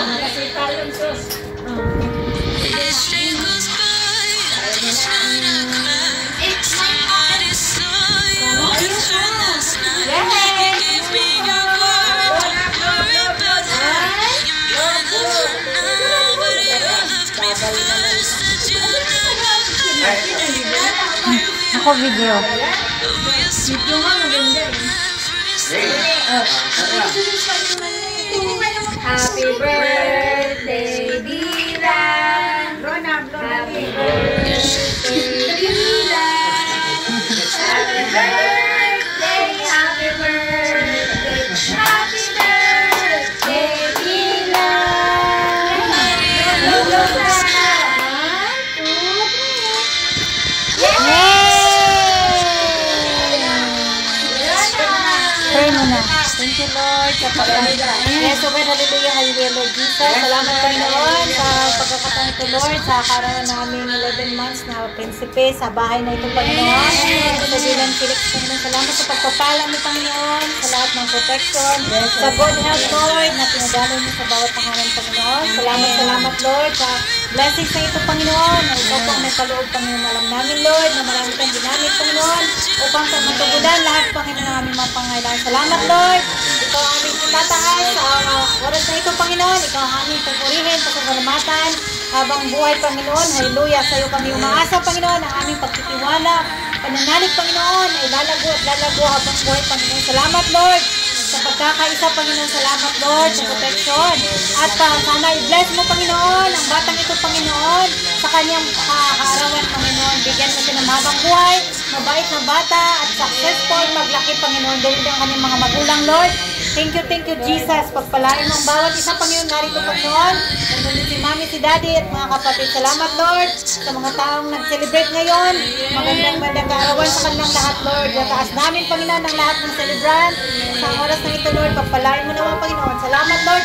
Nakasita yun, sus. Ako video. Video nga, maganda eh. Happy birthday, Dylan. Happy birthday, Dylan. Happy birthday, sa pagkakas. Yes, God, hallelujah, hallelujah, Lord Jesus. Salamat, Panginoon, sa pagkakataon ito, Lord, sa kaarawan namin 11 months na prinsipe sa bahay na ito, Panginoon. Sa Dylan Felix, Panginoon, salamat sa pagpapala mo, Panginoon, sa lahat ng protection, sa good health, Lord, na pinadalo mo sa bawat pangalan, Panginoon. Salamat, salamat, Lord, sa blessings na ito, Panginoon, na ikaw po may kaloob, Panginoon. Alam namin, Lord, na marami kang ginamit, Panginoon, upang sa matugunan lahat, Panginoon, ng aming mga pangailangan. Salamat, Lord. Itataas sa uh, oras na ito, Panginoon. Ikaw ang aming pagpurihin, pagkasalamatan, habang buhay, Panginoon. Hallelujah. Sa iyo kami umaasa, Panginoon, ang aming pagtitiwala. Pananalig, Panginoon, ay lalago at lalago habang buhay, Panginoon. Salamat, Lord sa pagkakaisa, Panginoon. Salamat, Lord, sa protection. At uh, sana i-bless mo, Panginoon, ang batang ito, Panginoon, sa kanyang uh, kaarawan, Panginoon. Bigyan mo siya ng mabang buhay, mabait na bata, at successful maglaki, Panginoon, dahil ang kanyang mga magulang, Lord. Thank you, thank you, Jesus. Pagpalain ang bawat isa, Panginoon, narito, Panginoon. Nandun si Mami, si Daddy, at mga kapatid. Salamat, Lord, sa mga taong nag-celebrate ngayon. Magandang magandang kaarawan sa kanilang lahat, Lord. Wataas namin, Panginoon, ang lahat ng celebrant. Sa oras na ito, Lord, pagpalain mo naman, Panginoon. Salamat, Lord.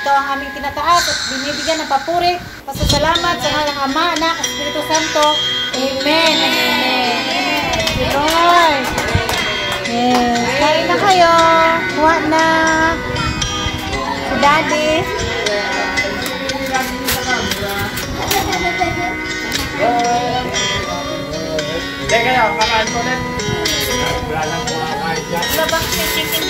Ikaw ang aming tinataas at binibigyan ng papuri. Pasasalamat sa ngalang Ama, Anak, at Espiritu Santo. Amen. Amen. Thank you, Lord. Yes. Kain na kayo. Kuha na. Si Daddy. Hindi kayo, kakaan ko ulit. Wala lang kumakain dyan. Labang yung chicken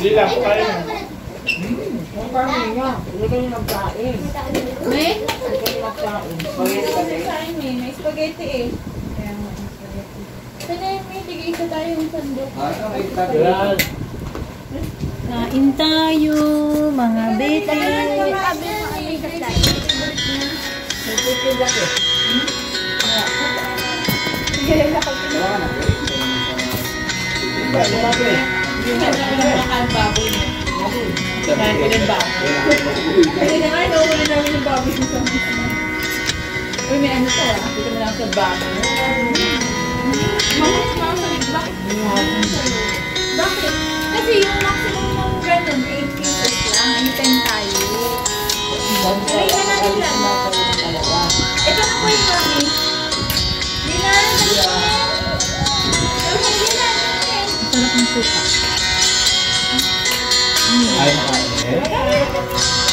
Hindi lang, kumain na. Hmm, kung kami nga, hindi kayo nagkain. May? Hindi kayo nagkain. Spaghetti kasi kain eh, may spaghetti eh. Kaya mo ang spaghetti. Pwede may bigay ka tayo ng sandok. Ano, may tagal. Kain tayo, mga bete. Kain mga bete. Uy, may ano to ah. Dito mo lang sa baboy. Mahal na mahal. Bakit? Kasi yung maximum ng ganun, 8 pieces lang. Anytime tayo. Sabi na natin. Ito na po yung mami. Di na, na. Sarap ng suka. Ay, makain.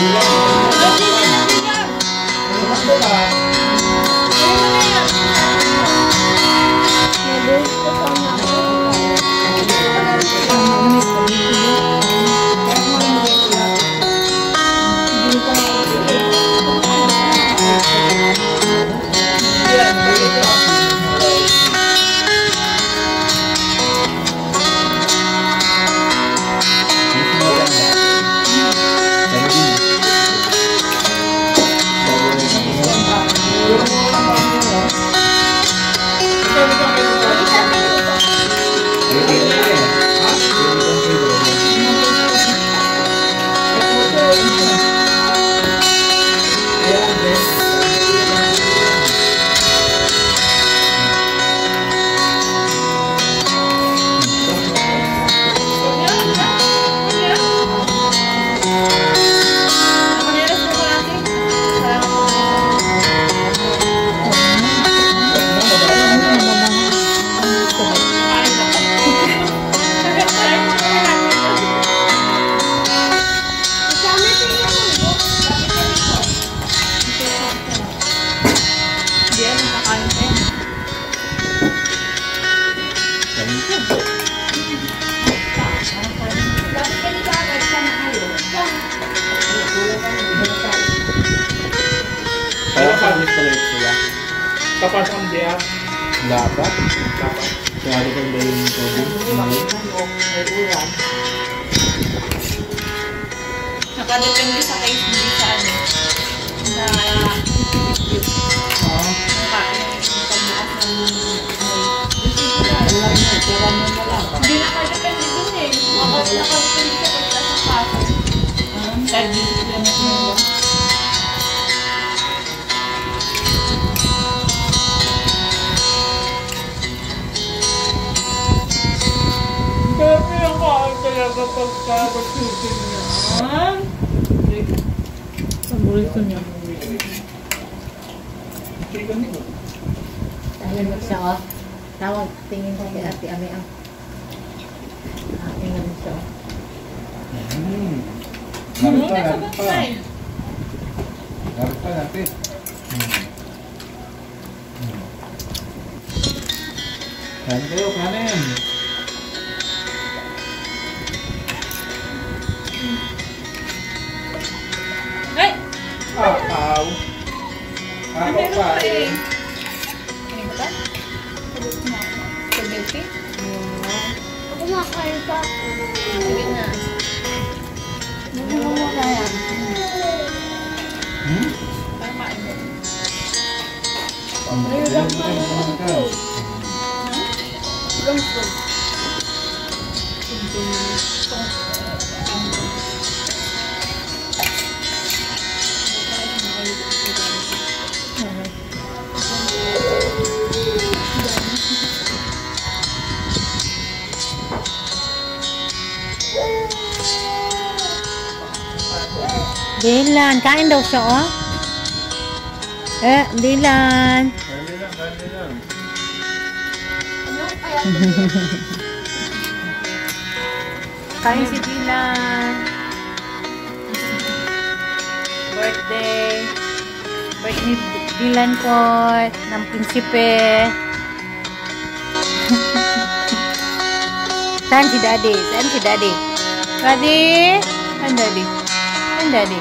Kaya Nakadepende sa taste hindi sa ano. Sa Hindi nakadepende dun eh. Nakadepende sa pagkasa sa paso. Dahil dito lang talaga pagkakasusin niya. Paborito niya. Alam mo siya, oh. Tawag, tingin ko kay Ate Ame ang. Ah, tingnan mo siya, oh. Hmm. Lapit pa, Nasa lapit pa. basta eh. Lapit pa, lapit. Hmm. Hmm. Kain kayo, kanin. kain. Kain ka ba? Spaghetti? Ako makain pa. Sige na. Hindi mo makaya. Hmm? Para main mo. Ay, ulang pa na ako. Ulang pa. Ulang. Dylan, kain daw siya, oh. Eh, lang. Kain si Dylan. Birthday. Birthday ni Dylan ko ng prinsipe. Saan si Daddy? Saan si Daddy? Daddy? Saan Daddy? Saan Daddy?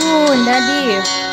Doon, Daddy. Eh,